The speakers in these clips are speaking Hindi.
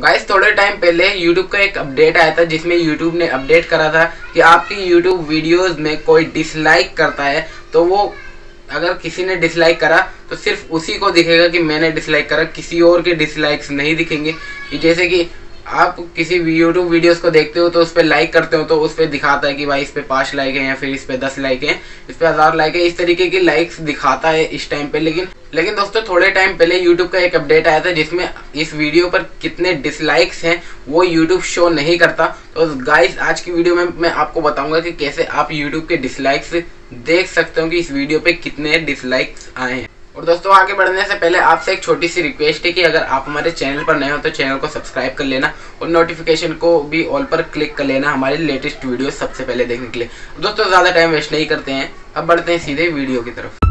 गाइस थोड़े टाइम पहले YouTube का एक अपडेट आया था, जिसमें YouTube ने अपडेट करा था कि आपकी YouTube वीडियोस में कोई डिसलाइक करता है तो वो अगर किसी ने डिसलाइक करा तो सिर्फ़ उसी को दिखेगा कि मैंने डिसलाइक करा, किसी और के डिसलाइक्स नहीं दिखेंगे। जैसे कि आप किसी यूट्यूब वीडियोस को देखते हो तो उस पर लाइक करते हो तो उस पर दिखाता है कि भाई इस पर पाँच लाइक है या फिर इस पर दस लाइक है, इस पर हज़ार लाइक है, इस तरीके की लाइक्स दिखाता है इस टाइम पे, लेकिन लेकिन दोस्तों, थोड़े टाइम पहले यूट्यूब का एक अपडेट आया था जिसमें इस वीडियो पर कितने डिसलाइक्स हैं, वो यूट्यूब शो नहीं करता। तो गाइस आज की वीडियो में मैं आपको बताऊँगा कि कैसे आप यूट्यूब के डिसलाइक्स देख सकते हो कि इस वीडियो पे कितने डिसलाइक्स आए हैं। और दोस्तों, आगे बढ़ने से पहले आपसे एक छोटी सी रिक्वेस्ट है कि अगर आप हमारे चैनल पर नए हो तो चैनल को सब्सक्राइब कर लेना और नोटिफिकेशन को भी ऑल पर क्लिक कर लेना हमारी लेटेस्ट वीडियो सबसे पहले देखने के लिए। दोस्तों, ज़्यादा टाइम वेस्ट नहीं करते हैं। अब बढ़ते हैं सीधे वीडियो की तरफ़।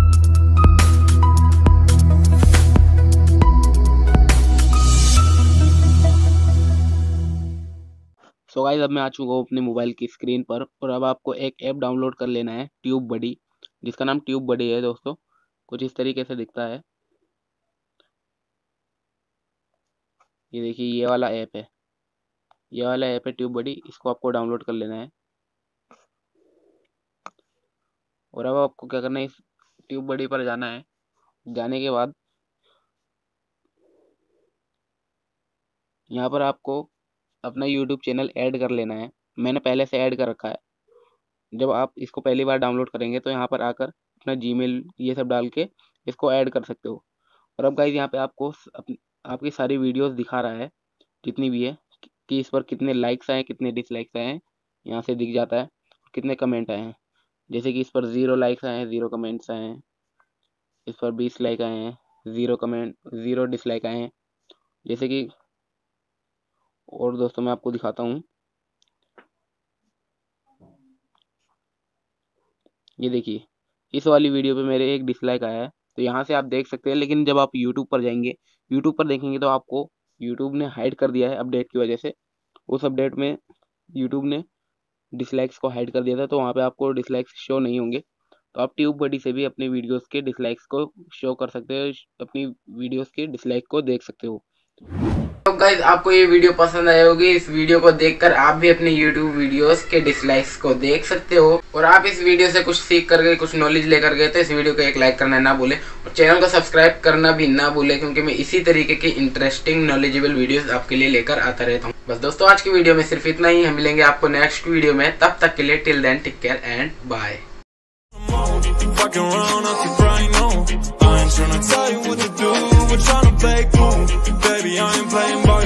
सो गाइज़ अब मैं आ चुका हूँ अपने मोबाइल की स्क्रीन पर और अब आपको एक ऐप डाउनलोड कर लेना है ट्यूब बडी जिसका नाम ट्यूब बडी है दोस्तों। कुछ इस तरीके से दिखता है। ये देखिए, ये वाला ऐप है। ये वाला ऐप है ट्यूब बडी इसको आपको डाउनलोड कर लेना है। और अब आपको क्या करना है, इस ट्यूब बडी पर जाना है। जाने के बाद यहाँ पर आपको अपना यूट्यूब चैनल ऐड कर लेना है। मैंने पहले से ऐड कर रखा है। जब आप इसको पहली बार डाउनलोड करेंगे तो यहाँ पर आकर अपना जीमेल ये सब डाल के इसको ऐड कर सकते हो। और अब गाइज़ यहाँ पे आपको आपकी सारी वीडियोस दिखा रहा है, जितनी भी है, कि इस पर कितने लाइक्स आए, कितने डिसलाइक्स आए हैं, यहाँ से दिख जाता है कितने कमेंट आए हैं। जैसे कि इस पर ज़ीरो लाइक्स आए हैं ज़ीरो कमेंट्स आए हैं। इस पर बीस लाइक आए हैं ज़ीरो कमेंट ज़ीरो डिसलाइक आए हैं। जैसे कि और दोस्तों मैं आपको दिखाता हूँ। ये देखिए, इस वाली वीडियो पे मेरे एक डिसलाइक आया है तो यहाँ से आप देख सकते हैं, लेकिन जब आप यूट्यूब पर जाएँगे यूट्यूब पर देखेंगे तो आपको यूट्यूब ने हाइड कर दिया है अपडेट की वजह से। उस अपडेट में यूट्यूब ने डिसलाइक्स को हाइड कर दिया था तो वहाँ पे आपको डिसलाइक्स शो नहीं होंगे। तो आप ट्यूब बडी से भी अपनी वीडियोस के डिसलाइक्स को शो कर सकते हो, अपनी वीडियोस के डिसलाइक को देख सकते हो। गाइज़ आपको ये वीडियो पसंद आई होगी इस वीडियो को देखकर आप भी अपने YouTube वीडियोस के डिसलाइक्स को देख सकते हो और आप इस वीडियो से कुछ सीख कर गए कुछ नॉलेज लेकर गए तो इस वीडियो को एक लाइक करना ना भूले और चैनल को सब्सक्राइब करना भी ना भूले क्योंकि मैं इसी तरीके की इंटरेस्टिंग नॉलेजेबल वीडियो आपके लिए लेकर आता रहता हूँ बस दोस्तों आज की वीडियो में सिर्फ़ इतना ही हम मिलेंगे आपको नेक्स्ट वीडियो में तब तक के लिए till then take care and bye trying to play cool. Baby, I ain't playing by Beyond playing ball.